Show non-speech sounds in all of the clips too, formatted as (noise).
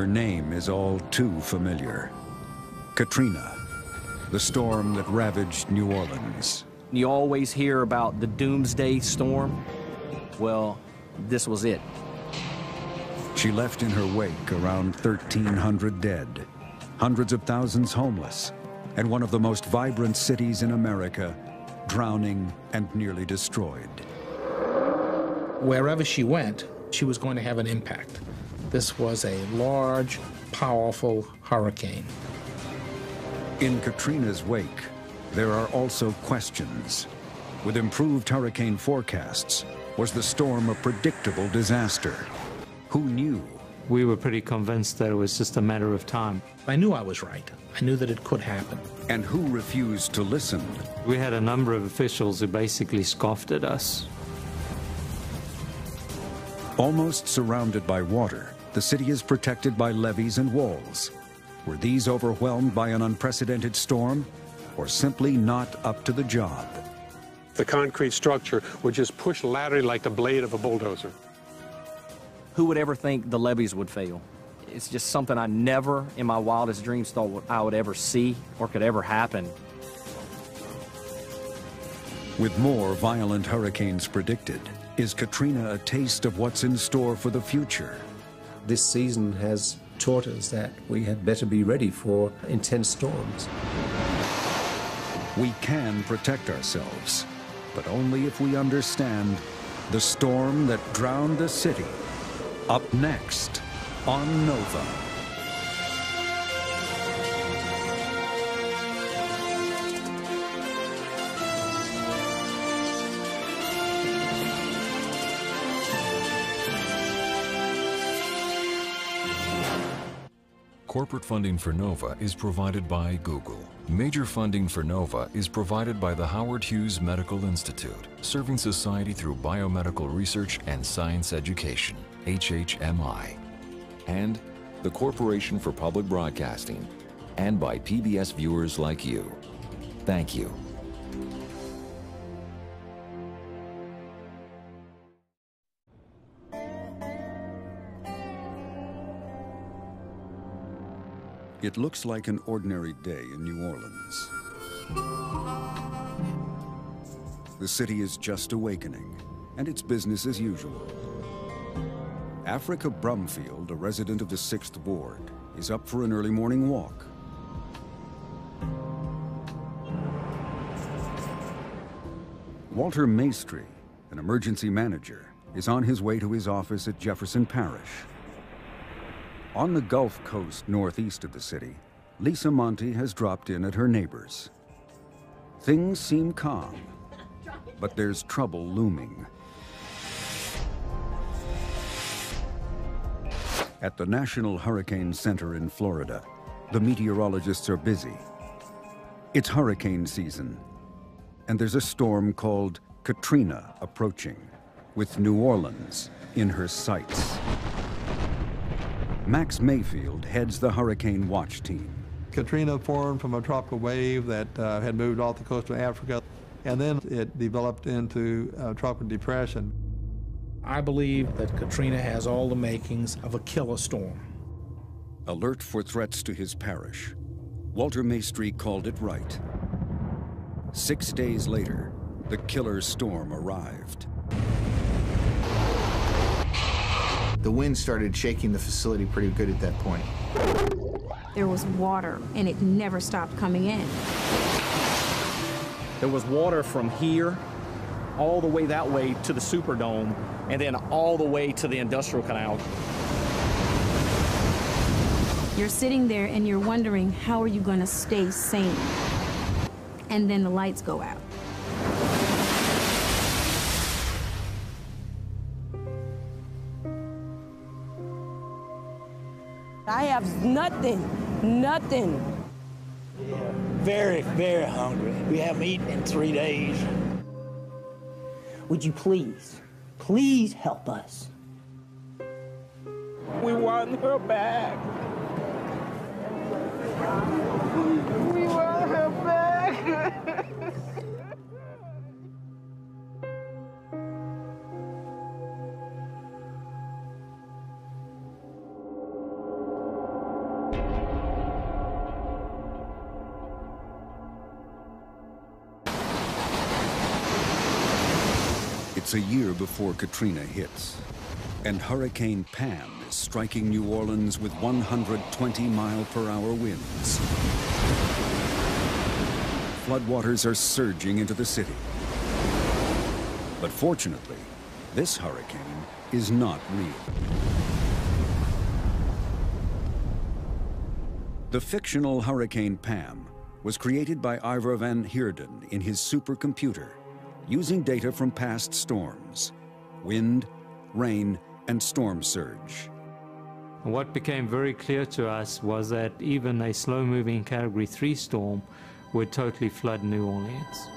Her name is all too familiar. Katrina, the storm that ravaged New Orleans. You always hear about the doomsday storm. Well, this was it. She left in her wake around 1,300 dead, hundreds of thousands homeless, and one of the most vibrant cities in America drowning and nearly destroyed. Wherever she went, she was going to have an impact. This was a large, powerful hurricane. In Katrina's wake, there are also questions. With improved hurricane forecasts, was the storm a predictable disaster? Who knew? We were pretty convinced that it was just a matter of time. I knew I was right. I knew that it could happen. And who refused to listen? We had a number of officials who basically scoffed at us. Almost surrounded by water, the city is protected by levees and walls. Were these overwhelmed by an unprecedented storm, or simply not up to the job? The concrete structure would just push laterally like the blade of a bulldozer. Who would ever think the levees would fail? It's just something I never, in my wildest dreams, thought I would ever see or could ever happen. With more violent hurricanes predicted, is Katrina a taste of what's in store for the future? This season has taught us that we had better be ready for intense storms. We can protect ourselves, but only if we understand the storm that drowned a city. Up next on Nova. Corporate funding for NOVA is provided by Google. Major funding for NOVA is provided by the Howard Hughes Medical Institute, serving society through biomedical research and science education, HHMI. And the Corporation for Public Broadcasting, and by PBS viewers like you. Thank you. It looks like an ordinary day in New Orleans. The city is just awakening, and it's business as usual. Africa Brumfield, a resident of the 6th Ward, is up for an early morning walk. Walter Maestri, an emergency manager, is on his way to his office at Jefferson Parish. On the Gulf Coast northeast of the city, Lisa Monty has dropped in at her neighbor's. Things seem calm, but there's trouble looming. At the National Hurricane Center in Florida, the meteorologists are busy. It's hurricane season, and there's a storm called Katrina approaching, with New Orleans in her sights. Max Mayfield heads the Hurricane Watch Team. Katrina formed from a tropical wave that uh, had moved off the coast of Africa, and then it developed into a tropical depression. I believe that Katrina has all the makings of a killer storm. Alert for threats to his parish, Walter Maestri called it right. Six days later, the killer storm arrived. The wind started shaking the facility pretty good at that point. There was water, and it never stopped coming in. There was water from here all the way that way to the Superdome, and then all the way to the Industrial Canal. You're sitting there and you're wondering, how are you going to stay sane? And then the lights go out. I have nothing, nothing. Yeah, very, very hungry. We haven't eaten in three days. Would you please, please help us? We want her back. We want her back. (laughs) It's a year before Katrina hits, and Hurricane Pam is striking New Orleans with 120 mile per hour winds. Floodwaters are surging into the city. But fortunately, this hurricane is not real. The fictional Hurricane Pam was created by Ivor van Heerden in his supercomputer using data from past storms, wind, rain, and storm surge. What became very clear to us was that even a slow-moving Category 3 storm would totally flood New Orleans.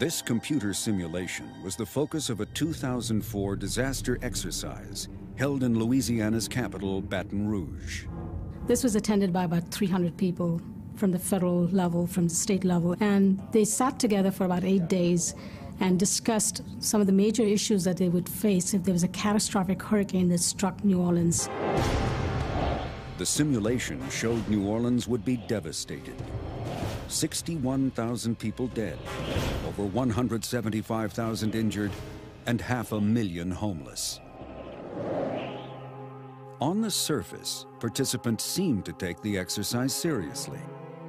This computer simulation was the focus of a 2004 disaster exercise held in Louisiana's capital, Baton Rouge. This was attended by about 300 people from the federal level, from the state level, and they sat together for about eight days and discussed some of the major issues that they would face if there was a catastrophic hurricane that struck New Orleans. The simulation showed New Orleans would be devastated. 61,000 people dead, over 175,000 injured, and half a million homeless. On the surface, participants seemed to take the exercise seriously.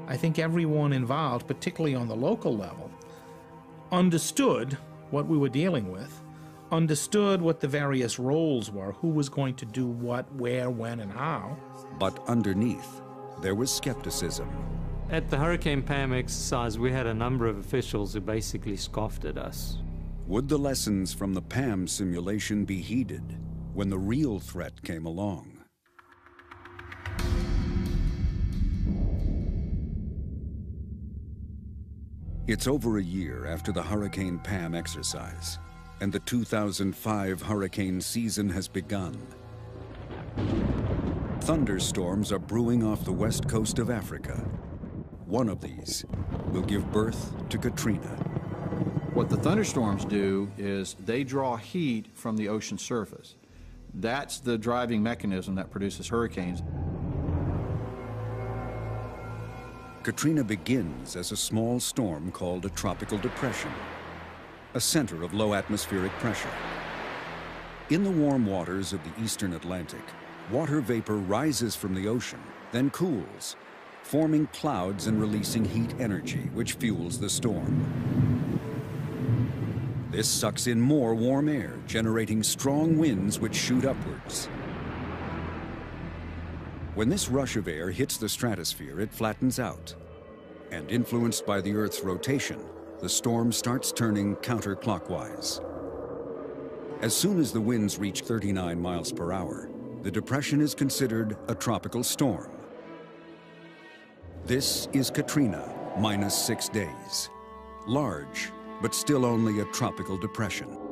I think everyone involved, particularly on the local level, understood what we were dealing with, understood what the various roles were, who was going to do what, where, when, and how. But underneath, there was skepticism. At the Hurricane Pam exercise, we had a number of officials who basically scoffed at us. Would the lessons from the PAM simulation be heeded when the real threat came along? It's over a year after the Hurricane Pam exercise, and the 2005 hurricane season has begun. Thunderstorms are brewing off the west coast of Africa. One of these will give birth to Katrina. What the thunderstorms do is they draw heat from the ocean surface. That's the driving mechanism that produces hurricanes. Katrina begins as a small storm called a tropical depression, a center of low atmospheric pressure. In the warm waters of the eastern Atlantic, water vapor rises from the ocean, then cools, forming clouds and releasing heat energy, which fuels the storm. This sucks in more warm air, generating strong winds which shoot upwards. When this rush of air hits the stratosphere, it flattens out. And influenced by the Earth's rotation, the storm starts turning counterclockwise. As soon as the winds reach 39 miles per hour, the depression is considered a tropical storm. This is Katrina, minus six days. Large, but still only a tropical depression.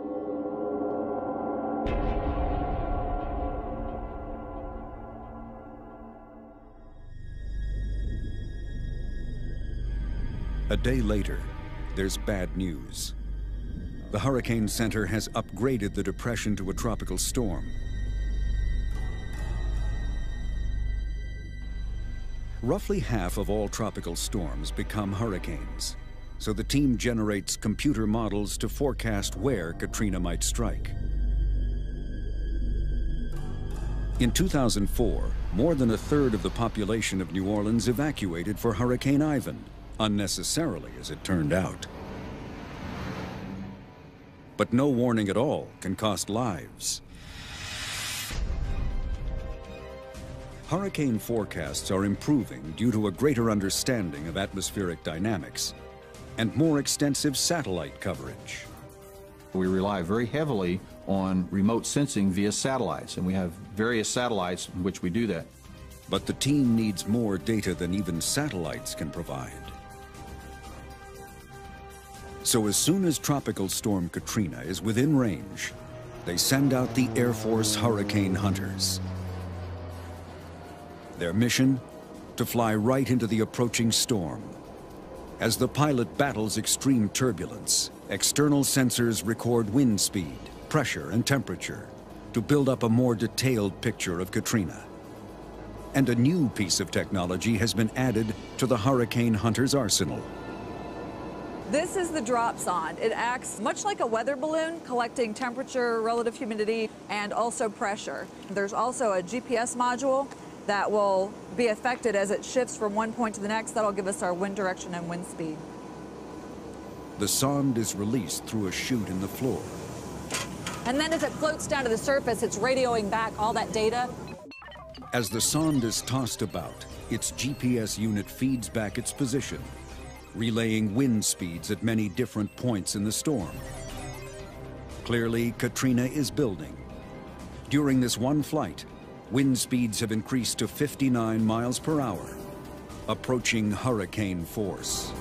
A day later, there's bad news. The Hurricane Center has upgraded the depression to a tropical storm. Roughly half of all tropical storms become hurricanes, so the team generates computer models to forecast where Katrina might strike. In 2004, more than a third of the population of New Orleans evacuated for Hurricane Ivan, unnecessarily as it turned out. But no warning at all can cost lives. Hurricane forecasts are improving due to a greater understanding of atmospheric dynamics and more extensive satellite coverage. We rely very heavily on remote sensing via satellites, and we have various satellites in which we do that. But the team needs more data than even satellites can provide. So as soon as Tropical Storm Katrina is within range, they send out the Air Force Hurricane Hunters. Their mission? To fly right into the approaching storm. As the pilot battles extreme turbulence, external sensors record wind speed, pressure, and temperature to build up a more detailed picture of Katrina. And a new piece of technology has been added to the Hurricane Hunter's arsenal. This is the dropsonde. It acts much like a weather balloon, collecting temperature, relative humidity, and also pressure. There's also a GPS module that will be affected as it shifts from one point to the next. That'll give us our wind direction and wind speed. The sonde is released through a chute in the floor. And then as it floats down to the surface, it's radioing back all that data. As the sonde is tossed about, its GPS unit feeds back its position, relaying wind speeds at many different points in the storm. Clearly, Katrina is building. During this one flight, wind speeds have increased to 59 miles per hour, approaching hurricane force.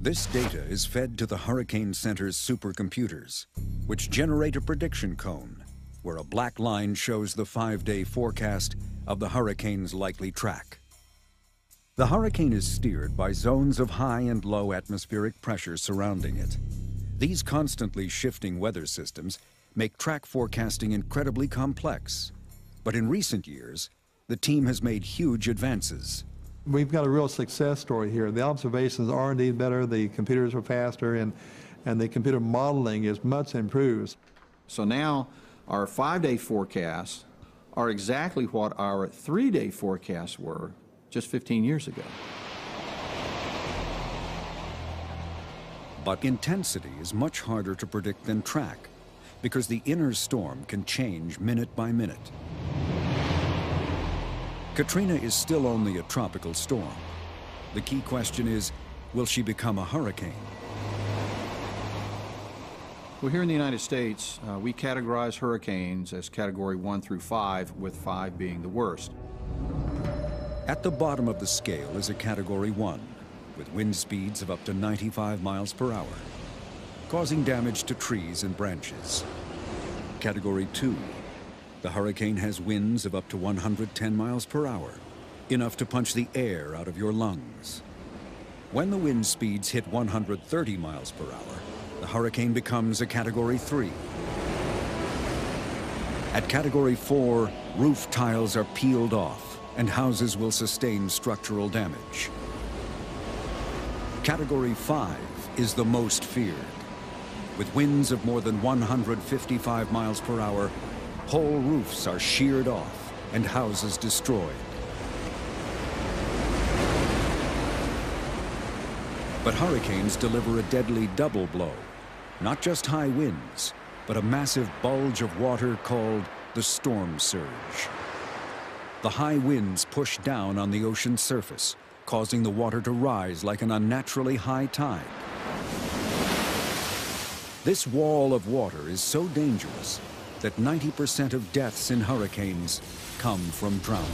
This data is fed to the Hurricane Center's supercomputers, which generate a prediction cone, where a black line shows the five-day forecast of the hurricane's likely track. The hurricane is steered by zones of high and low atmospheric pressure surrounding it. These constantly shifting weather systems make track forecasting incredibly complex. But in recent years, the team has made huge advances. We've got a real success story here. The observations are indeed better, the computers are faster, and, and the computer modeling is much improved. So now our five-day forecasts are exactly what our three-day forecasts were just 15 years ago. But intensity is much harder to predict than track because the inner storm can change minute by minute. Katrina is still only a tropical storm. The key question is, will she become a hurricane? Well, here in the United States, uh, we categorize hurricanes as category one through five, with five being the worst. At the bottom of the scale is a category one, with wind speeds of up to 95 miles per hour, causing damage to trees and branches. Category two the hurricane has winds of up to 110 miles per hour, enough to punch the air out of your lungs. When the wind speeds hit 130 miles per hour, the hurricane becomes a Category 3. At Category 4, roof tiles are peeled off and houses will sustain structural damage. Category 5 is the most feared. With winds of more than 155 miles per hour, Whole roofs are sheared off and houses destroyed. But hurricanes deliver a deadly double blow. Not just high winds, but a massive bulge of water called the storm surge. The high winds push down on the ocean's surface, causing the water to rise like an unnaturally high tide. This wall of water is so dangerous that 90% of deaths in hurricanes come from drowning.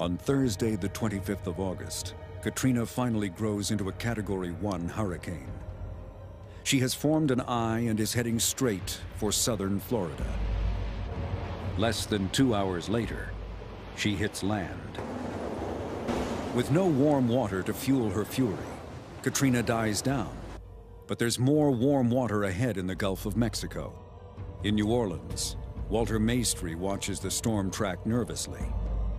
On Thursday, the 25th of August, Katrina finally grows into a Category 1 hurricane. She has formed an eye and is heading straight for southern Florida. Less than two hours later, she hits land. With no warm water to fuel her fury, Katrina dies down. But there's more warm water ahead in the Gulf of Mexico. In New Orleans, Walter Maestri watches the storm track nervously.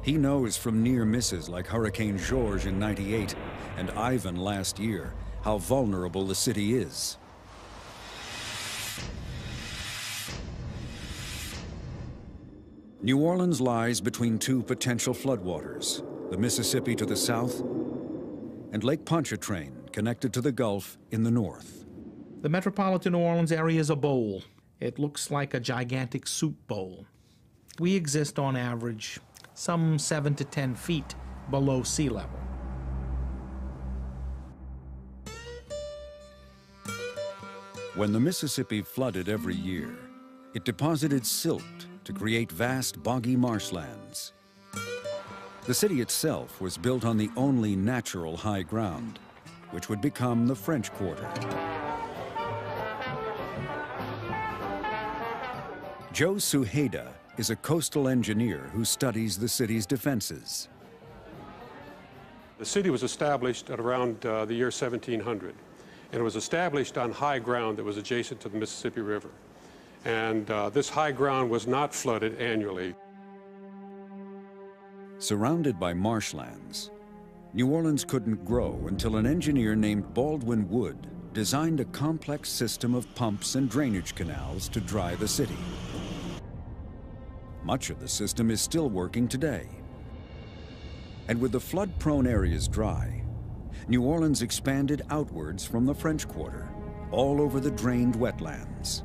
He knows from near misses like Hurricane George in 98 and Ivan last year how vulnerable the city is. New Orleans lies between two potential floodwaters, the Mississippi to the south, and Lake Pontchartrain connected to the Gulf in the north. The metropolitan New Orleans area is a bowl. It looks like a gigantic soup bowl. We exist on average some 7 to 10 feet below sea level. When the Mississippi flooded every year, it deposited silt to create vast boggy marshlands. The city itself was built on the only natural high ground, which would become the French Quarter. Joe Suhayda is a coastal engineer who studies the city's defenses. The city was established at around uh, the year 1700, and it was established on high ground that was adjacent to the Mississippi River. and uh, this high ground was not flooded annually. Surrounded by marshlands, New Orleans couldn't grow until an engineer named Baldwin Wood designed a complex system of pumps and drainage canals to dry the city. Much of the system is still working today. And with the flood-prone areas dry, New Orleans expanded outwards from the French Quarter, all over the drained wetlands.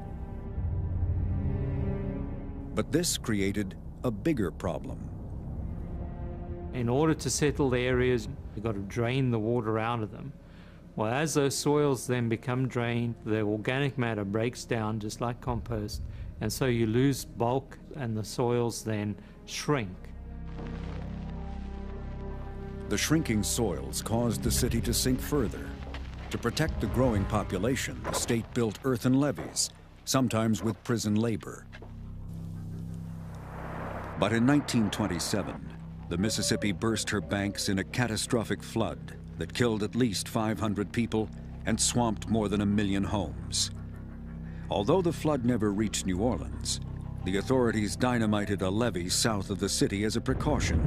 But this created a bigger problem. In order to settle the areas, you've got to drain the water out of them. Well, as those soils then become drained, the organic matter breaks down just like compost, and so you lose bulk and the soils then shrink. The shrinking soils caused the city to sink further. To protect the growing population, the state built earthen levees, sometimes with prison labor. But in 1927, the Mississippi burst her banks in a catastrophic flood that killed at least 500 people and swamped more than a million homes. Although the flood never reached New Orleans, the authorities dynamited a levee south of the city as a precaution.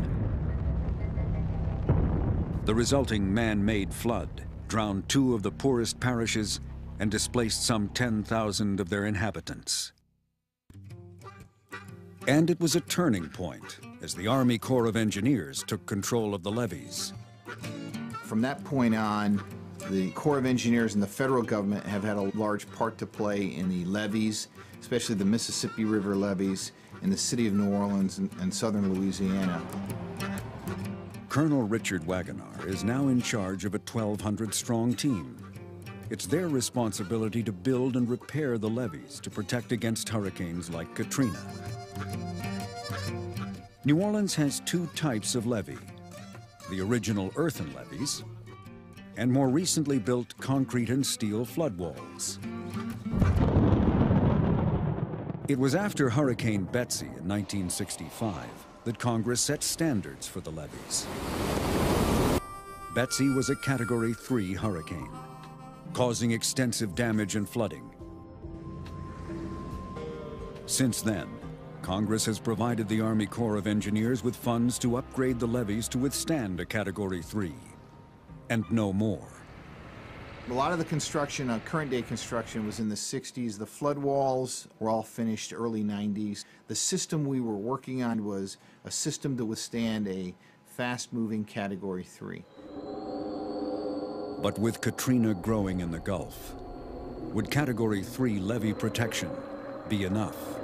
The resulting man-made flood drowned two of the poorest parishes and displaced some 10,000 of their inhabitants. And it was a turning point as the Army Corps of Engineers took control of the levees. From that point on, the Corps of Engineers and the federal government have had a large part to play in the levees, especially the Mississippi River levees in the city of New Orleans and, and southern Louisiana. Colonel Richard Wagenaar is now in charge of a 1,200-strong team. It's their responsibility to build and repair the levees to protect against hurricanes like Katrina. New Orleans has two types of levee, the original earthen levees and more recently built concrete and steel flood walls. It was after Hurricane Betsy in 1965 that Congress set standards for the levees. Betsy was a Category 3 hurricane, causing extensive damage and flooding. Since then, Congress has provided the Army Corps of Engineers with funds to upgrade the levees to withstand a Category 3, and no more. A lot of the construction, uh, current day construction, was in the 60s. The flood walls were all finished early 90s. The system we were working on was a system to withstand a fast moving Category 3. But with Katrina growing in the Gulf, would Category 3 levee protection be enough?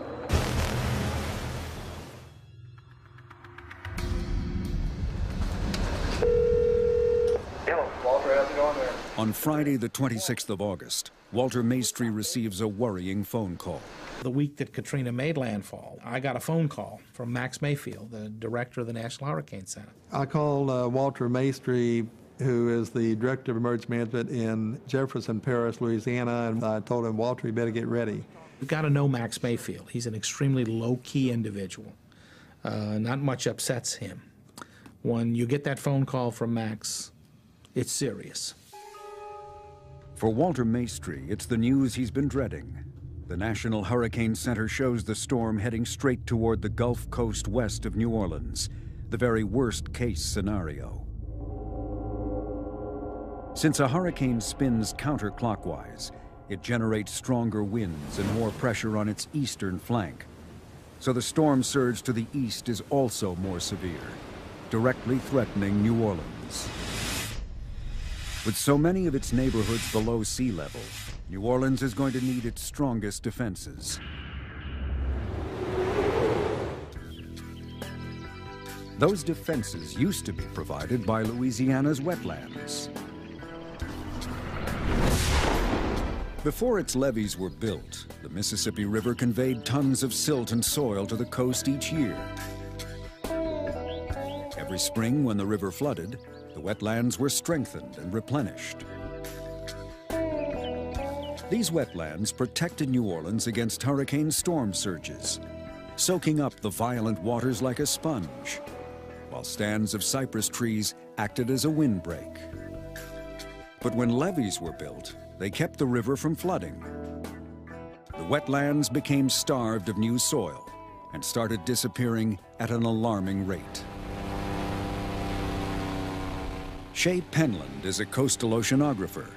On Friday, the 26th of August, Walter Maestri receives a worrying phone call. The week that Katrina made landfall, I got a phone call from Max Mayfield, the director of the National Hurricane Center. I called uh, Walter Maestri, who is the director of emergency management in Jefferson Parish, Louisiana, and I told him, Walter, you better get ready. You've got to know Max Mayfield. He's an extremely low key individual. Uh, not much upsets him. When you get that phone call from Max, it's serious. For Walter Maestri, it's the news he's been dreading. The National Hurricane Center shows the storm heading straight toward the Gulf Coast west of New Orleans, the very worst case scenario. Since a hurricane spins counterclockwise, it generates stronger winds and more pressure on its eastern flank. So the storm surge to the east is also more severe, directly threatening New Orleans. With so many of its neighborhoods below sea level, New Orleans is going to need its strongest defenses. Those defenses used to be provided by Louisiana's wetlands. Before its levees were built, the Mississippi River conveyed tons of silt and soil to the coast each year. Every spring when the river flooded, the wetlands were strengthened and replenished. These wetlands protected New Orleans against hurricane storm surges, soaking up the violent waters like a sponge, while stands of cypress trees acted as a windbreak. But when levees were built, they kept the river from flooding. The wetlands became starved of new soil and started disappearing at an alarming rate. Shea Penland is a coastal oceanographer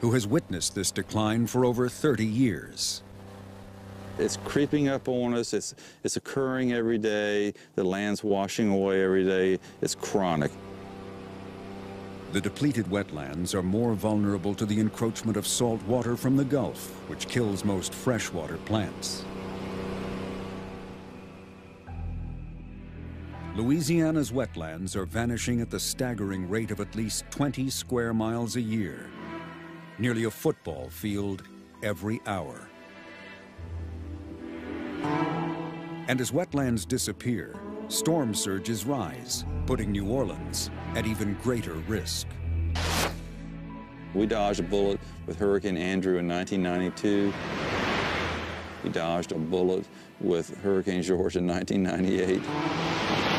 who has witnessed this decline for over 30 years. It's creeping up on us. It's, it's occurring every day. The land's washing away every day. It's chronic. The depleted wetlands are more vulnerable to the encroachment of salt water from the Gulf, which kills most freshwater plants. Louisiana's wetlands are vanishing at the staggering rate of at least 20 square miles a year, nearly a football field every hour. And as wetlands disappear, storm surges rise, putting New Orleans at even greater risk. We dodged a bullet with Hurricane Andrew in 1992. We dodged a bullet with Hurricane George in 1998.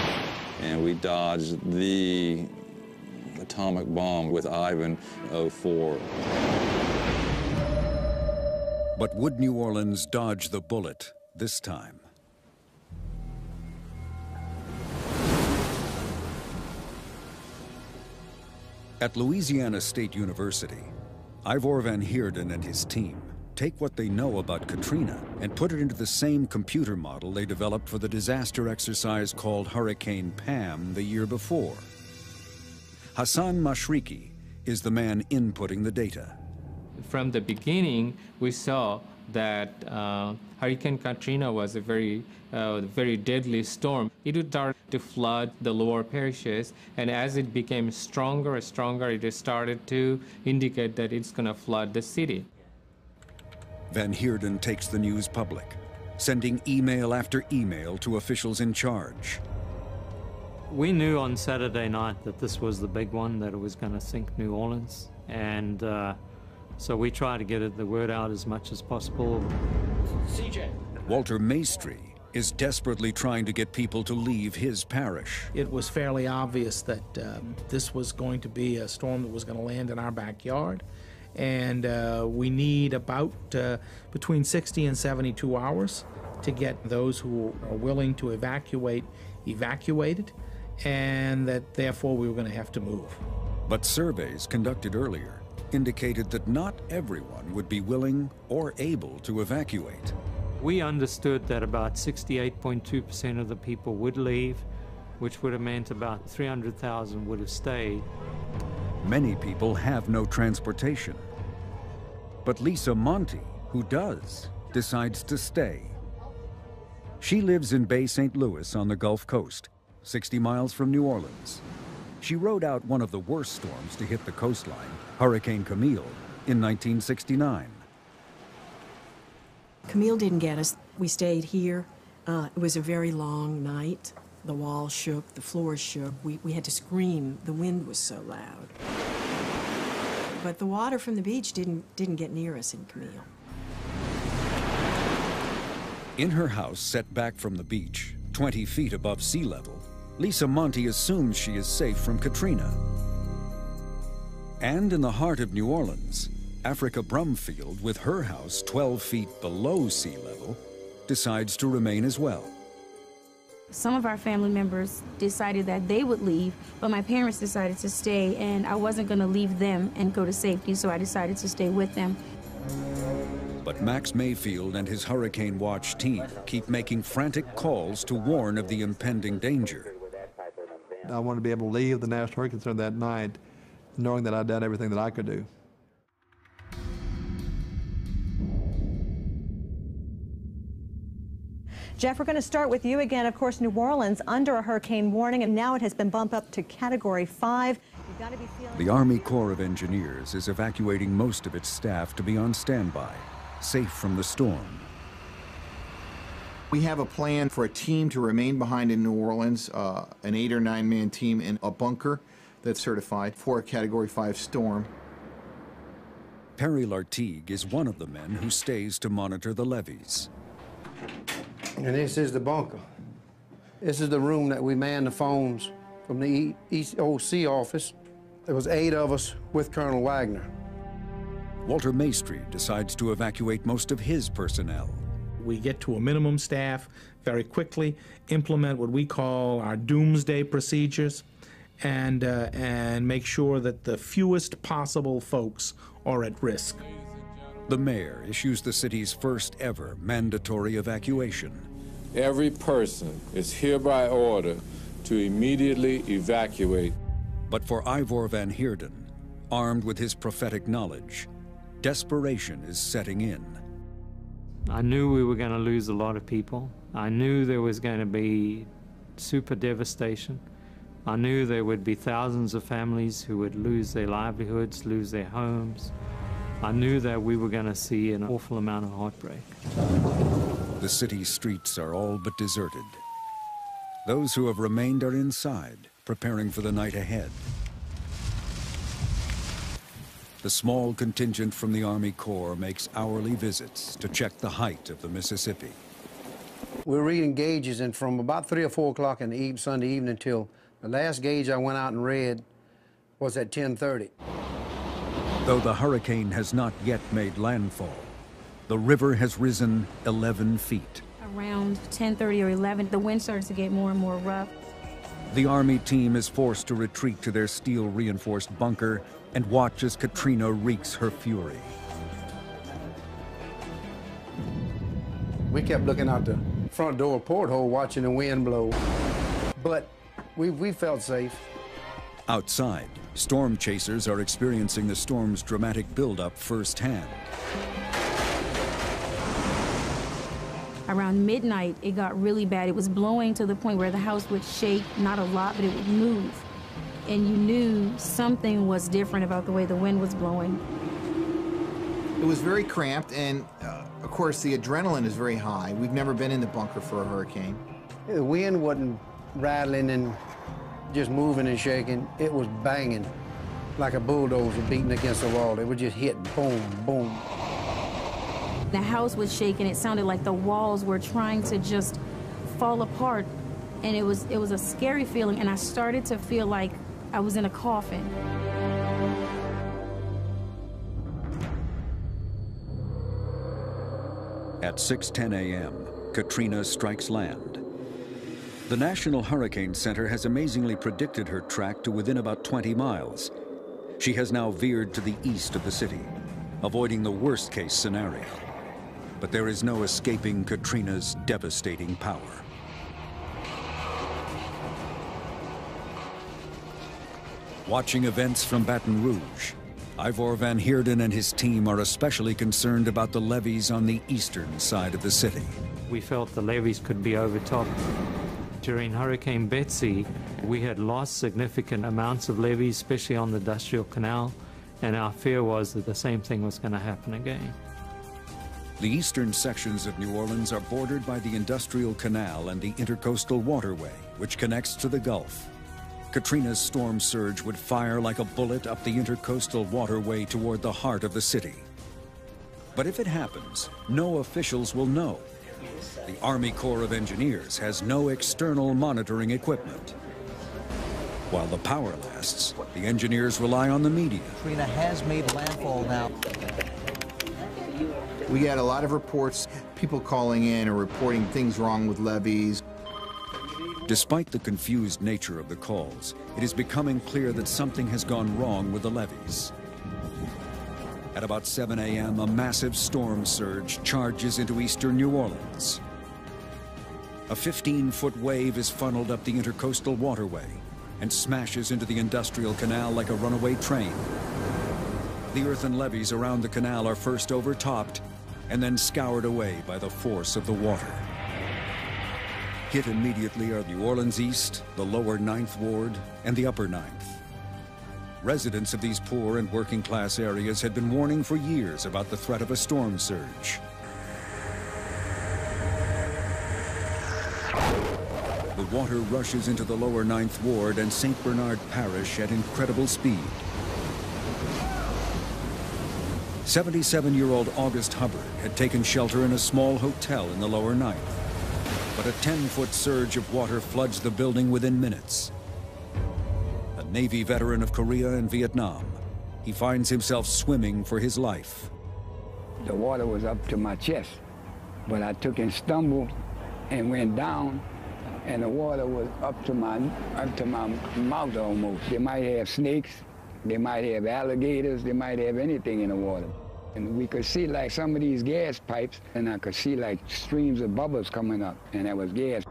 And we dodged the atomic bomb with Ivan 04. But would New Orleans dodge the bullet this time? At Louisiana State University, Ivor Van Heerden and his team take what they know about Katrina and put it into the same computer model they developed for the disaster exercise called Hurricane Pam the year before. Hassan Mashriqui is the man inputting the data. From the beginning, we saw that uh, Hurricane Katrina was a very, uh, very deadly storm. It would start to flood the lower parishes, and as it became stronger and stronger, it started to indicate that it's going to flood the city. Van Heerden takes the news public, sending email after email to officials in charge. We knew on Saturday night that this was the big one, that it was going to sink New Orleans, and uh, so we try to get it, the word out as much as possible. CJ. Walter Maestri is desperately trying to get people to leave his parish. It was fairly obvious that um, this was going to be a storm that was going to land in our backyard. And uh, we need about uh, between 60 and 72 hours to get those who are willing to evacuate evacuated, and that therefore we were going to have to move. But surveys conducted earlier indicated that not everyone would be willing or able to evacuate. We understood that about 68.2% of the people would leave, which would have meant about 300,000 would have stayed. Many people have no transportation. But Lisa Monty, who does, decides to stay. She lives in Bay St. Louis on the Gulf Coast, 60 miles from New Orleans. She rode out one of the worst storms to hit the coastline, Hurricane Camille, in 1969. Camille didn't get us. We stayed here. Uh, it was a very long night. The walls shook, the floors shook. We, we had to scream. The wind was so loud. But the water from the beach didn't, didn't get near us in Camille. In her house set back from the beach, 20 feet above sea level, Lisa Monty assumes she is safe from Katrina. And in the heart of New Orleans, Africa Brumfield, with her house 12 feet below sea level, decides to remain as well. Some of our family members decided that they would leave, but my parents decided to stay, and I wasn't going to leave them and go to safety, so I decided to stay with them. But Max Mayfield and his Hurricane Watch team keep making frantic calls to warn of the impending danger. I wanted to be able to leave the National Hurricane Center that night knowing that I'd done everything that I could do. Jeff, we're going to start with you again. Of course, New Orleans under a hurricane warning, and now it has been bumped up to Category 5. The Army Corps of Engineers is evacuating most of its staff to be on standby, safe from the storm. We have a plan for a team to remain behind in New Orleans, uh, an eight or nine man team in a bunker that's certified for a Category 5 storm. Perry Lartigue is one of the men who stays to monitor the levees. And this is the bunker. This is the room that we manned the phones from the EOC office. There was eight of us with Colonel Wagenaar. Walter Maestri decides to evacuate most of his personnel. We get to a minimum staff very quickly, implement what we call our doomsday procedures, and, uh, and make sure that the fewest possible folks are at risk. The mayor issues the city's first ever mandatory evacuation. Every person is hereby ordered to immediately evacuate. But for Ivor Van Heerden, armed with his prophetic knowledge, desperation is setting in. I knew we were going to lose a lot of people. I knew there was going to be super devastation. I knew there would be thousands of families who would lose their livelihoods, lose their homes. I knew that we were going to see an awful amount of heartbreak. The city streets are all but deserted. Those who have remained are inside, preparing for the night ahead. The small contingent from the Army Corps makes hourly visits to check the height of the Mississippi. We're reading gauges, and from about 3 or 4 o'clock in the eve, Sunday evening till the last gauge I went out and read was at 1030. Though the hurricane has not yet made landfall, the river has risen 11 feet. Around 10:30 or 11, the wind started to get more and more rough. The Army team is forced to retreat to their steel-reinforced bunker and watch as Katrina wreaks her fury. We kept looking out the front door porthole watching the wind blow, but we, we felt safe. Outside, storm chasers are experiencing the storm's dramatic buildup firsthand. Around midnight, it got really bad. It was blowing to the point where the house would shake, not a lot, but it would move. And you knew something was different about the way the wind was blowing. It was very cramped, and uh, of course, the adrenaline is very high. We've never been in the bunker for a hurricane. The wind wasn't rattling and just moving and shaking. It was banging like a bulldozer beating against the wall. It was just hitting, boom, boom. The house was shaking. It sounded like the walls were trying to just fall apart. And it was, it was a scary feeling, and I started to feel like I was in a coffin. At 6:10 a.m., Katrina strikes land. The National Hurricane Center has amazingly predicted her track to within about 20 miles. She has now veered to the east of the city, avoiding the worst-case scenario. But there is no escaping Katrina's devastating power. Watching events from Baton Rouge, Ivor Van Heerden and his team are especially concerned about the levees on the eastern side of the city. We felt the levees could be overtopped. During Hurricane Betsy, we had lost significant amounts of levees, especially on the Industrial Canal, and our fear was that the same thing was going to happen again. The eastern sections of New Orleans are bordered by the Industrial Canal and the Intercoastal Waterway, which connects to the Gulf. Katrina's storm surge would fire like a bullet up the Intercoastal Waterway toward the heart of the city. But if it happens, no officials will know. The Army Corps of Engineers has no external monitoring equipment. While the power lasts, the engineers rely on the media. Katrina has made landfall now. We got a lot of reports, people calling in or reporting things wrong with levees. Despite the confused nature of the calls, it is becoming clear that something has gone wrong with the levees. At about 7 a.m., a massive storm surge charges into eastern New Orleans. A 15-foot wave is funneled up the intercoastal waterway and smashes into the industrial canal like a runaway train. The earthen levees around the canal are first overtopped and then scoured away by the force of the water. Hit immediately are New Orleans East, the lower Ninth Ward, and the upper Ninth. Residents of these poor and working class areas had been warning for years about the threat of a storm surge. The water rushes into the lower Ninth Ward and St. Bernard Parish at incredible speed. 77-year-old August Hubbard had taken shelter in a small hotel in the lower Ninth. But a 10-foot surge of water floods the building within minutes. Navy veteran of Korea and Vietnam, he finds himself swimming for his life. The water was up to my chest, but I took and stumbled and went down, and the water was up to my up to my mouth almost. They might have snakes, they might have alligators, they might have anything in the water. And we could see like some of these gas pipes, and I could see like streams of bubbles coming up, and that was gas.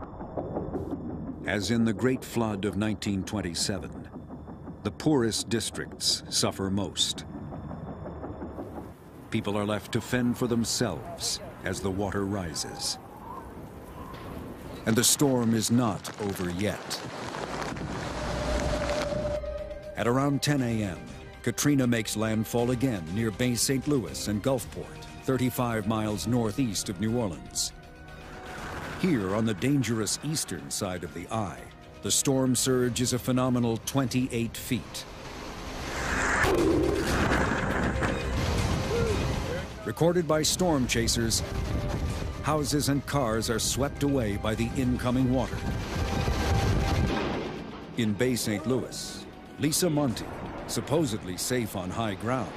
As in the Great Flood of 1927, the poorest districts suffer most. People are left to fend for themselves as the water rises. And the storm is not over yet. At around 10 a.m., Katrina makes landfall again near Bay St. Louis and Gulfport, 35 miles northeast of New Orleans. Here on the dangerous eastern side of the eye, the storm surge is a phenomenal 28 feet. Recorded by storm chasers, houses and cars are swept away by the incoming water. In Bay St. Louis, Lisa Monty, supposedly safe on high ground,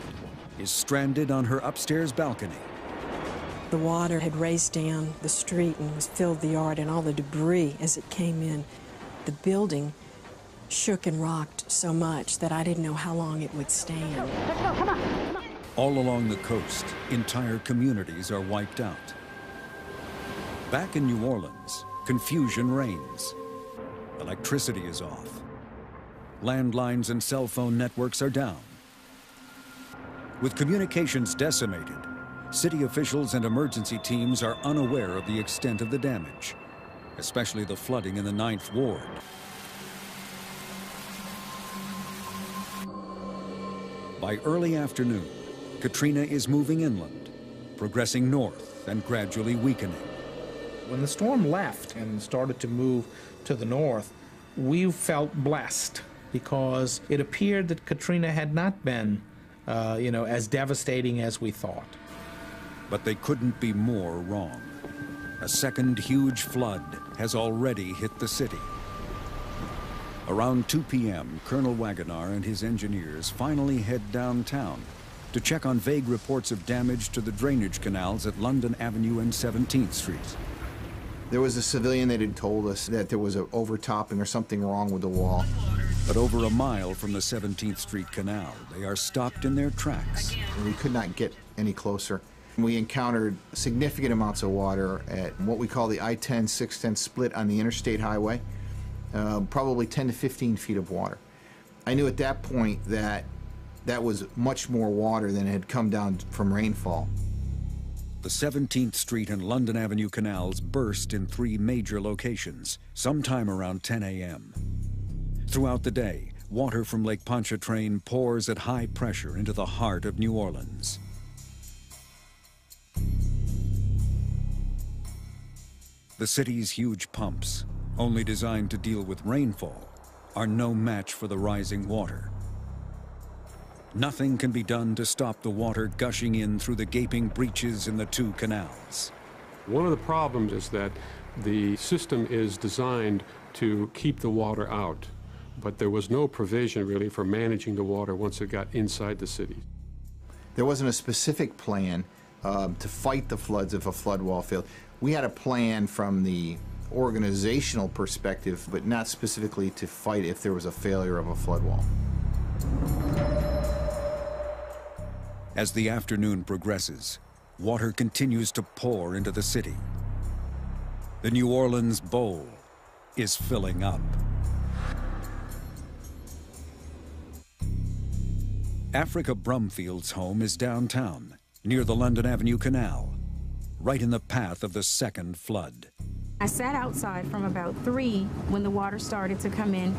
is stranded on her upstairs balcony. The water had raced down the street and was filled the yard, and all the debris as it came in. The building shook and rocked so much that I didn't know how long it would stand. All along the coast, entire communities are wiped out. Back in New Orleans, confusion reigns. Electricity is off. Landlines and cell phone networks are down. With communications decimated, city officials and emergency teams are unaware of the extent of the damage, especially the flooding in the Ninth Ward. By early afternoon, Katrina is moving inland, progressing north and gradually weakening. When the storm left and started to move to the north, we felt blessed because it appeared that Katrina had not been, uh, you know, as devastating as we thought. But they couldn't be more wrong. A second huge flood has already hit the city. Around 2 p.m., Colonel Wagenaar and his engineers finally head downtown to check on vague reports of damage to the drainage canals at London Avenue and 17th Street. There was a civilian that had told us that there was an overtopping or something wrong with the wall. But over a mile from the 17th Street Canal, they are stopped in their tracks. We could not get any closer. We encountered significant amounts of water at what we call the I-10, 610 split on the interstate highway, uh, probably 10 to 15 feet of water. I knew at that point that that was much more water than had come down from rainfall. The 17th Street and London Avenue canals burst in three major locations, sometime around 10 a.m. Throughout the day, water from Lake Pontchartrain pours at high pressure into the heart of New Orleans. The city's huge pumps, only designed to deal with rainfall, are no match for the rising water. Nothing can be done to stop the water gushing in through the gaping breaches in the two canals. One of the problems is that the system is designed to keep the water out, but there was no provision really for managing the water once it got inside the city. There wasn't a specific plan um, to fight the floods if a flood wall failed. We had a plan from the organizational perspective, but not specifically to fight if there was a failure of a flood wall. As the afternoon progresses, water continues to pour into the city. The New Orleans Bowl is filling up. Africa Brumfield's home is downtown, near the London Avenue Canal, right in the path of the second flood. I sat outside from about 3 when the water started to come in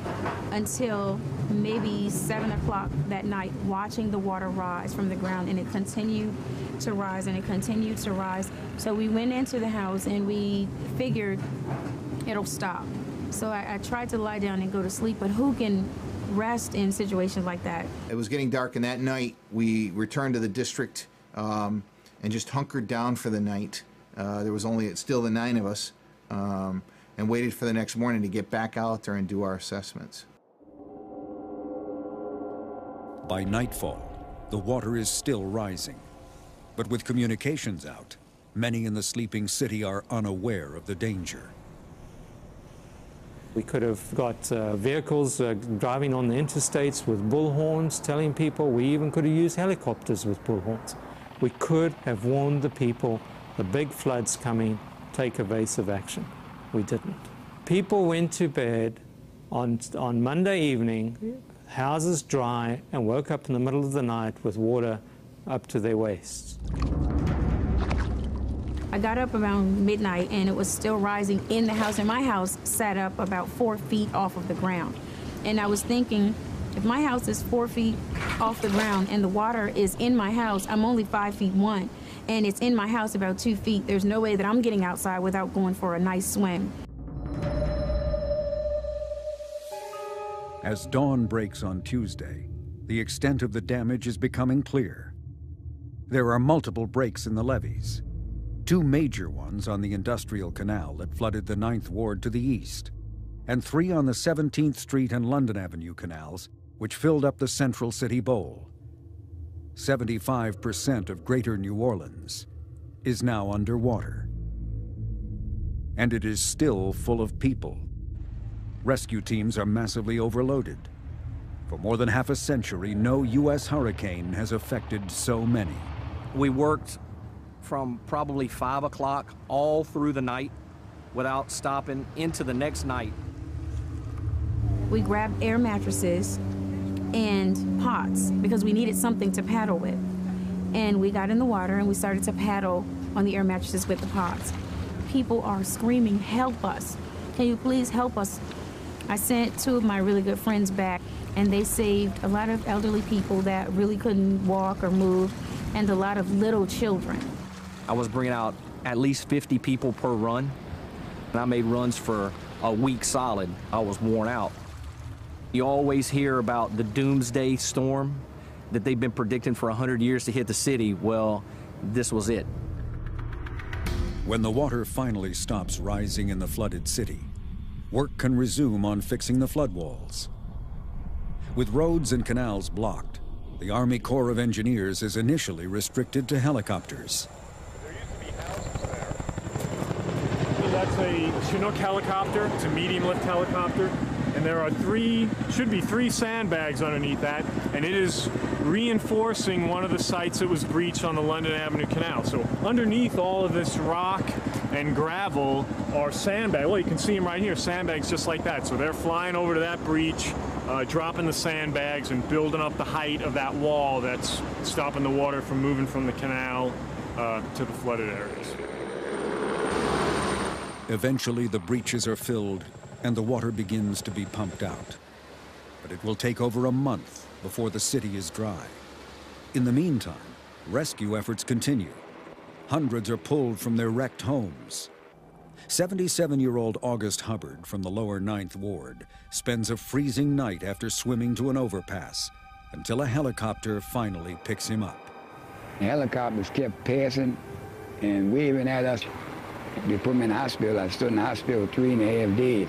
until maybe 7 o'clock that night, watching the water rise from the ground, and it continued to rise and it continued to rise. So we went into the house and we figured it'll stop. So I, I tried to lie down and go to sleep, but who can rest in situations like that? It was getting dark, and that night we returned to the district um, and just hunkered down for the night. Uh, there was only still the nine of us um, and waited for the next morning to get back out there and do our assessments. By nightfall, the water is still rising. But with communications out, many in the sleeping city are unaware of the danger. We could have got uh, vehicles uh, driving on the interstates with bullhorns telling people. We even could have used helicopters with bullhorns. We could have warned the people the big flood's coming, take evasive action. We didn't. People went to bed on, on Monday evening, houses dry, and woke up in the middle of the night with water up to their waists. I got up around midnight and it was still rising in the house, and my house sat up about four feet off of the ground. And I was thinking, if my house is four feet off the ground and the water is in my house, I'm only five feet one, and it's in my house about two feet. There's no way that I'm getting outside without going for a nice swim. As dawn breaks on Tuesday, the extent of the damage is becoming clear. There are multiple breaks in the levees, two major ones on the Industrial Canal that flooded the 9th Ward to the east, and three on the 17th Street and London Avenue canals, which filled up the central city bowl. 75% of greater New Orleans is now underwater. And it is still full of people. Rescue teams are massively overloaded. For more than half a century, no U.S. hurricane has affected so many. We worked from probably 5 o'clock all through the night without stopping into the next night. We grabbed air mattresses and pots because we needed something to paddle with. And we got in the water and we started to paddle on the air mattresses with the pots. People are screaming, Help us! Can you please help us? I sent two of my really good friends back, and they saved a lot of elderly people that really couldn't walk or move, and a lot of little children. I was bringing out at least 50 people per run. And I made runs for a week solid. I was worn out. You always hear about the doomsday storm that they've been predicting for 100 years to hit the city. Well, this was it. When the water finally stops rising in the flooded city, work can resume on fixing the flood walls. With roads and canals blocked, the Army Corps of Engineers is initially restricted to helicopters. That's a Chinook helicopter. It's a medium lift helicopter. And there are three, should be three sandbags underneath that. And it is reinforcing one of the sites that was breached on the London Avenue Canal. So underneath all of this rock and gravel are sandbags. Well, you can see them right here, sandbags just like that. So they're flying over to that breach, uh, dropping the sandbags and building up the height of that wall that's stopping the water from moving from the canal uh, to the flooded areas. Eventually, the breaches are filled and the water begins to be pumped out. But it will take over a month before the city is dry. In the meantime, rescue efforts continue. Hundreds are pulled from their wrecked homes. 77-year-old August Hubbard from the lower Ninth Ward spends a freezing night after swimming to an overpass until a helicopter finally picks him up. The helicopters kept passing and waving at us. They put me in the hospital. I stood in the hospital three and a half days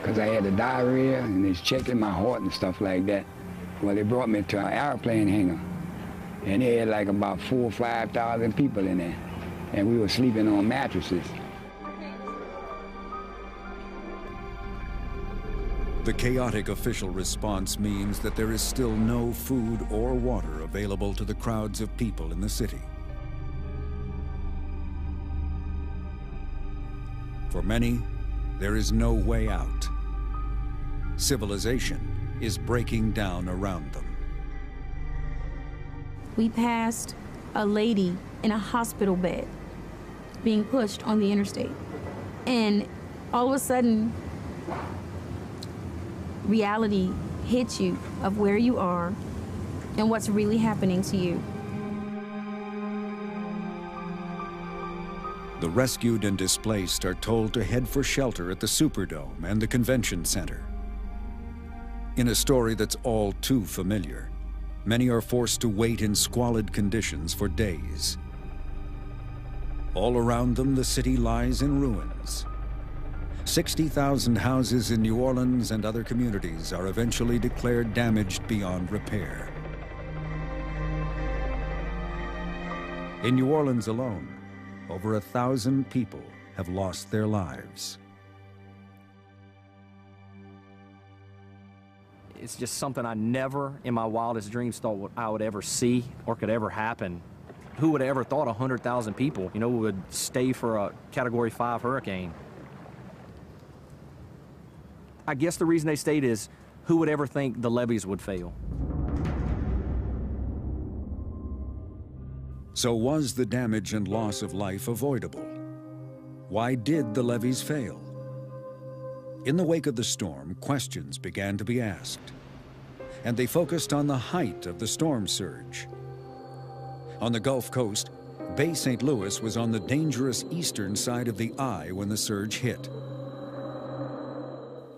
because I had the diarrhea and they checking my heart and stuff like that. Well, they brought me to an airplane hangar and they had like about four or 5,000 people in there and we were sleeping on mattresses. The chaotic official response means that there is still no food or water available to the crowds of people in the city. For many, there is no way out. Civilization is breaking down around them. We passed a lady in a hospital bed being pushed on the interstate. And all of a sudden, reality hits you of where you are and what's really happening to you. The rescued and displaced are told to head for shelter at the Superdome and the Convention Center. In a story that's all too familiar, many are forced to wait in squalid conditions for days. All around them, the city lies in ruins. 60,000 houses in New Orleans and other communities are eventually declared damaged beyond repair. In New Orleans alone, over a thousand people have lost their lives. It's just something I never in my wildest dreams thought I would ever see or could ever happen. Who would have ever thought 100,000 people, you know, would stay for a Category 5 hurricane? I guess the reason they stayed is who would ever think the levees would fail? So was the damage and loss of life avoidable? Why did the levees fail? In the wake of the storm, questions began to be asked. And they focused on the height of the storm surge. On the Gulf Coast, Bay St. Louis was on the dangerous eastern side of the eye when the surge hit.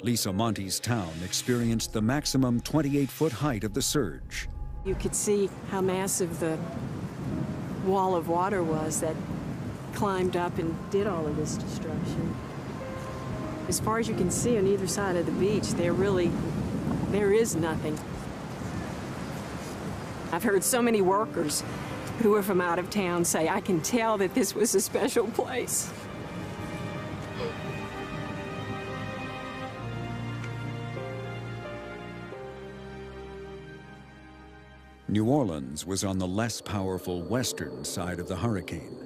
Lisa Monte's town experienced the maximum 28-foot height of the surge. You could see how massive the wall of water was that climbed up and did all of this destruction. As far as you can see on either side of the beach, there really, there is nothing. I've heard so many workers who are from out of town say, I can tell that this was a special place. New Orleans was on the less powerful western side of the hurricane.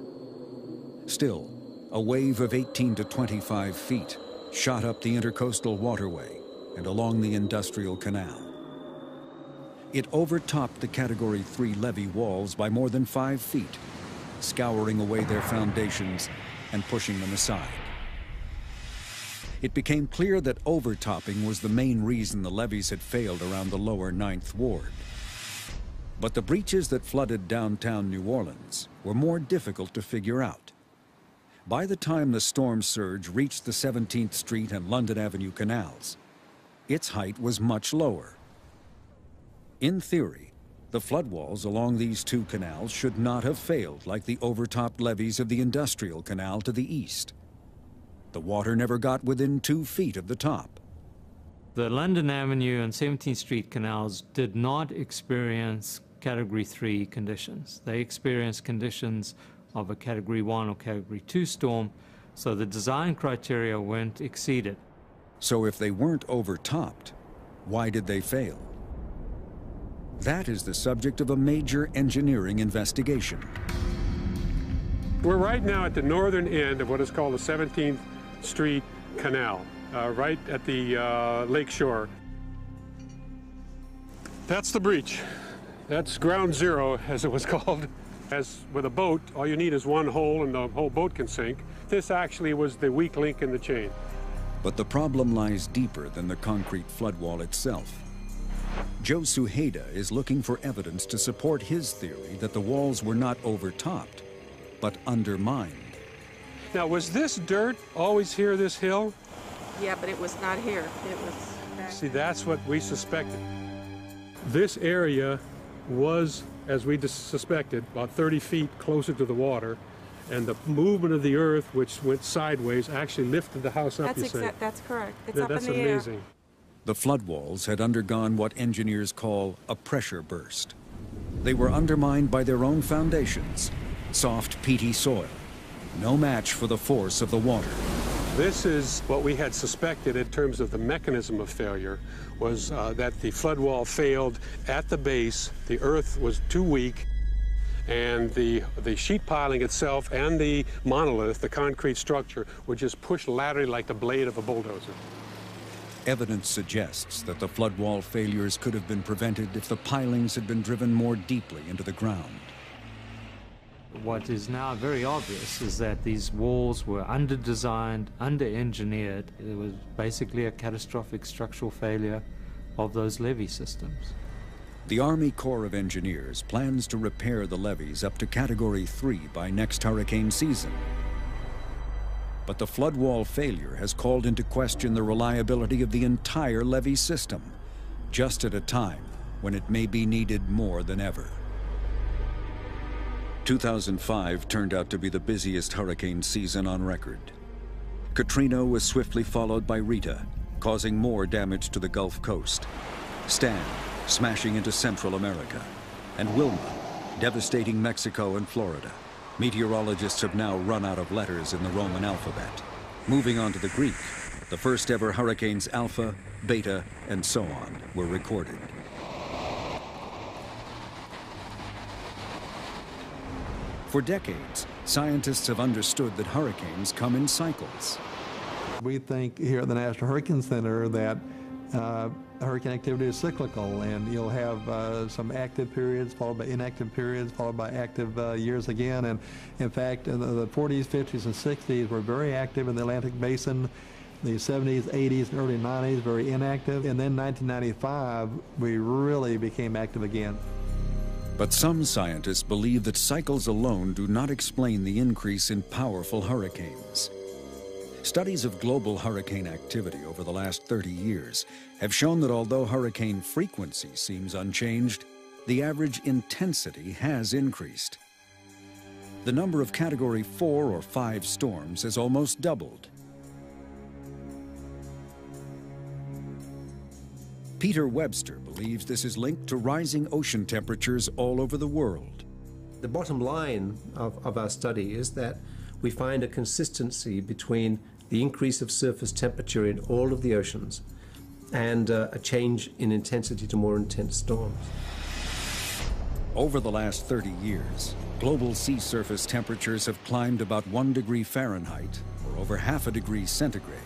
Still, a wave of 18 to 25 feet shot up the intercoastal waterway and along the industrial canal. It overtopped the Category 3 levee walls by more than five feet, scouring away their foundations and pushing them aside. It became clear that overtopping was the main reason the levees had failed around the lower Ninth Ward. But the breaches that flooded downtown New Orleans were more difficult to figure out. By the time the storm surge reached the 17th Street and London Avenue canals, its height was much lower. In theory, the floodwalls along these two canals should not have failed like the overtopped levees of the Industrial Canal to the east. The water never got within two feet of the top. The London Avenue and 17th Street canals did not experience Category 3 conditions. They experienced conditions of a Category 1 or Category 2 storm, so the design criteria weren't exceeded. So if they weren't overtopped, why did they fail? That is the subject of a major engineering investigation. We're right now at the northern end of what is called the 17th Street Canal, uh, right at the uh, lake shore. That's the breach. That's ground zero, as it was (laughs) called. As with a boat, all you need is one hole and the whole boat can sink. This actually was the weak link in the chain. But the problem lies deeper than the concrete floodwall itself. Joe Suhayda is looking for evidence to support his theory that the walls were not overtopped, but undermined. Now, was this dirt always here, this hill? Yeah, but it was not here. It was. Back. See, that's what we suspected. This area was, as we suspected, about 30 feet closer to the water, and the movement of the earth, which went sideways, actually lifted the house up. That's, exa- that's correct. It's yeah, up that's in the amazing. air. The floodwalls had undergone what engineers call a pressure burst. They were undermined by their own foundations, soft, peaty soil, no match for the force of the water. This is what we had suspected in terms of the mechanism of failure, was uh, that the flood wall failed at the base, the earth was too weak, and the, the sheet piling itself and the monolith, the concrete structure, would just push laterally like the blade of a bulldozer. Evidence suggests that the floodwall failures could have been prevented if the pilings had been driven more deeply into the ground. What is now very obvious is that these walls were under-designed, under-engineered. It was basically a catastrophic structural failure of those levee systems. The Army Corps of Engineers plans to repair the levees up to Category 3 by next hurricane season. But the floodwall failure has called into question the reliability of the entire levee system, just at a time when it may be needed more than ever. 2005 turned out to be the busiest hurricane season on record. Katrina was swiftly followed by Rita, causing more damage to the Gulf Coast. Stan, smashing into Central America. And Wilma, devastating Mexico and Florida. Meteorologists have now run out of letters in the Roman alphabet. Moving on to the Greek, the first ever hurricanes Alpha, Beta, and so on were recorded. For decades, scientists have understood that hurricanes come in cycles. We think here at the National Hurricane Center that uh, hurricane activity is cyclical, and you'll have uh, some active periods followed by inactive periods, followed by active uh, years again. And in fact, in the 40s, 50s, and 60s were very active in the Atlantic Basin. The 70s, 80s, and early 90s very inactive, and then 1995 we really became active again. But some scientists believe that cycles alone do not explain the increase in powerful hurricanes. Studies of global hurricane activity over the last 30 years have shown that although hurricane frequency seems unchanged, the average intensity has increased. The number of Category 4 or 5 storms has almost doubled. Peter Webster believes this is linked to rising ocean temperatures all over the world. The bottom line of, of our study is that we find a consistency between the increase of surface temperature in all of the oceans and uh, a change in intensity to more intense storms. Over the last 30 years, global sea surface temperatures have climbed about 1 degree Fahrenheit, or over half a degree centigrade,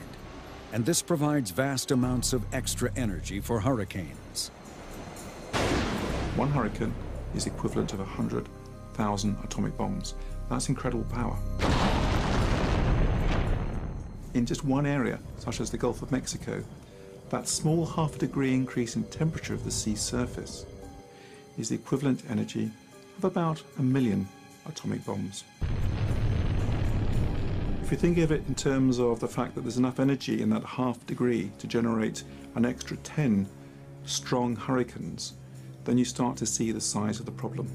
and this provides vast amounts of extra energy for hurricanes. One hurricane is equivalent of 100,000 atomic bombs. That's incredible power in just one area, such as the Gulf of Mexico, that small half a degree increase in temperature of the sea surface is the equivalent energy of about a million atomic bombs. If you think of it in terms of the fact that there's enough energy in that half degree to generate an extra 10 strong hurricanes, then you start to see the size of the problem.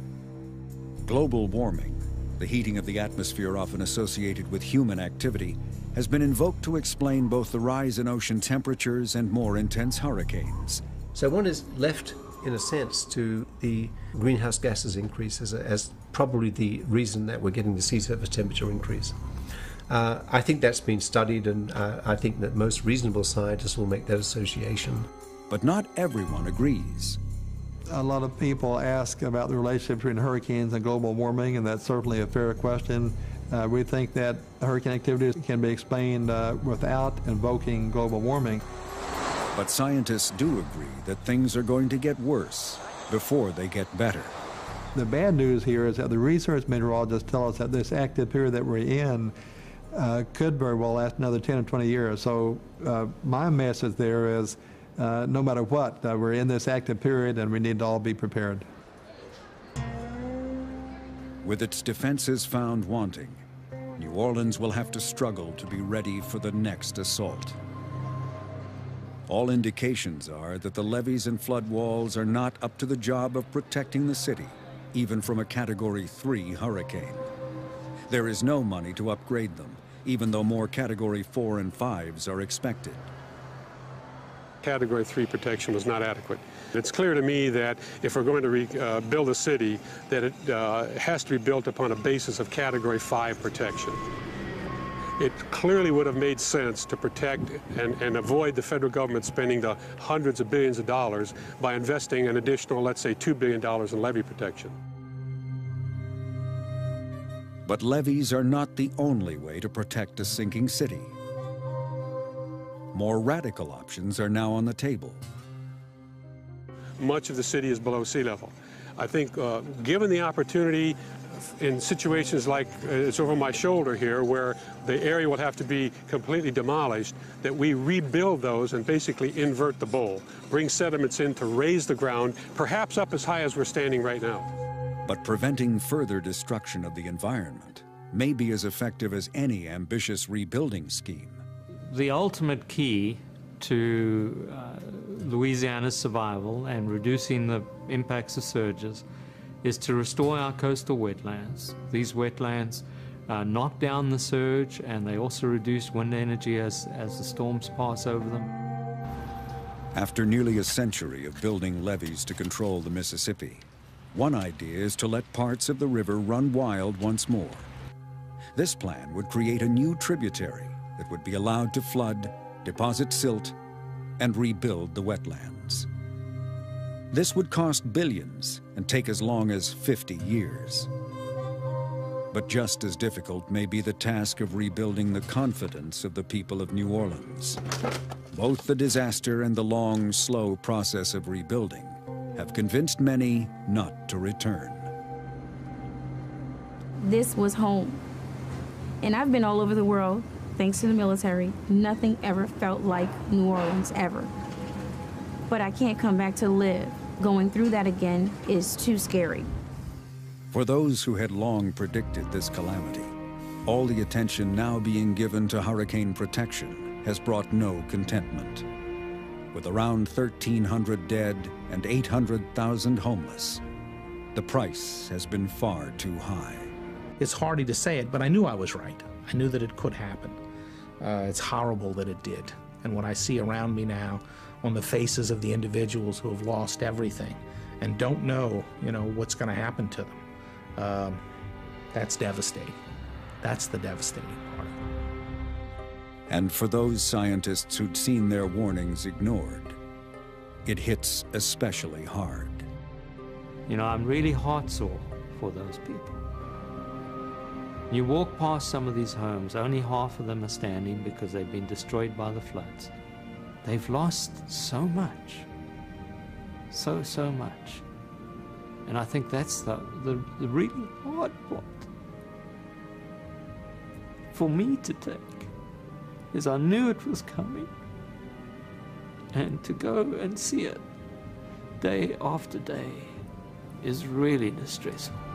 Global warming, the heating of the atmosphere often associated with human activity, has been invoked to explain both the rise in ocean temperatures and more intense hurricanes. So one is left, in a sense, to the greenhouse gases increase as, a, as probably the reason that we're getting the sea surface temperature increase. Uh, I think that's been studied, and uh, I think that most reasonable scientists will make that association. But not everyone agrees. A lot of people ask about the relationship between hurricanes and global warming, and that's certainly a fair question. Uh, we think that hurricane activity can be explained uh, without invoking global warming. But scientists do agree that things are going to get worse before they get better. The bad news here is that the research meteorologists tell us that this active period that we're in uh, could very well last another 10 or 20 years. So uh, my message there is uh, no matter what, uh, we're in this active period and we need to all be prepared. With its defenses found wanting, New Orleans will have to struggle to be ready for the next assault. All indications are that the levees and flood walls are not up to the job of protecting the city, even from a Category 3 hurricane. There is no money to upgrade them, even though more Category 4 and 5s are expected. Category 3 protection was not adequate. It's clear to me that if we're going to re, uh, build a city, that it uh, has to be built upon a basis of Category 5 protection. It clearly would have made sense to protect and, and avoid the federal government spending the hundreds of billions of dollars by investing an additional, let's say, $2 billion in levee protection. But levees are not the only way to protect a sinking city. More radical options are now on the table. Much of the city is below sea level. I think uh, given the opportunity in situations like uh, it's over my shoulder here where the area will have to be completely demolished, that we rebuild those and basically invert the bowl, bring sediments in to raise the ground, perhaps up as high as we're standing right now. But preventing further destruction of the environment may be as effective as any ambitious rebuilding scheme the ultimate key to uh, Louisiana's survival and reducing the impacts of surges is to restore our coastal wetlands. These wetlands uh, knock down the surge and they also reduce wind energy as, as the storms pass over them. After nearly a century of building levees to control the Mississippi, one idea is to let parts of the river run wild once more This plan would create a new tributary that would be allowed to flood, deposit silt, and rebuild the wetlands. This would cost billions and take as long as 50 years. But just as difficult may be the task of rebuilding the confidence of the people of New Orleans. Both the disaster and the long, slow process of rebuilding have convinced many not to return. This was home. And I've been all over the world, thanks to the military. Nothing ever felt like New Orleans, ever. But I can't come back to live. Going through that again is too scary. For those who had long predicted this calamity, all the attention now being given to hurricane protection has brought no contentment. With around 1,300 dead and 800,000 homeless, the price has been far too high. It's hardy to say it, but I knew I was right. I knew that it could happen. Uh, it's horrible that it did. And what I see around me now on the faces of the individuals who have lost everything and don't know, you know, what's going to happen to them, um, that's devastating. That's the devastating part. And for those scientists who'd seen their warnings ignored, it hits especially hard. You know, I'm really heartsore for those people. You walk past some of these homes, only half of them are standing because they've been destroyed by the floods. They've lost so much. So, so much. And I think that's the, the, the really hard part for me to take is I knew it was coming. And to go and see it day after day is really distressful.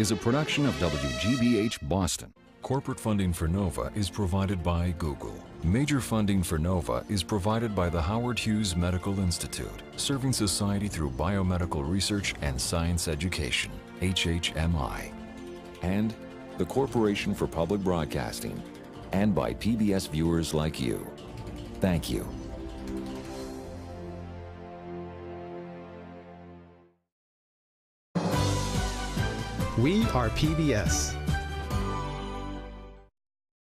Is a production of WGBH Boston. Corporate funding for NOVA is provided by Google. Major funding for NOVA is provided by the Howard Hughes Medical Institute, serving society through biomedical research and science education, HHMI. And the Corporation for Public Broadcasting, and by PBS viewers like you. Thank you. We are PBS.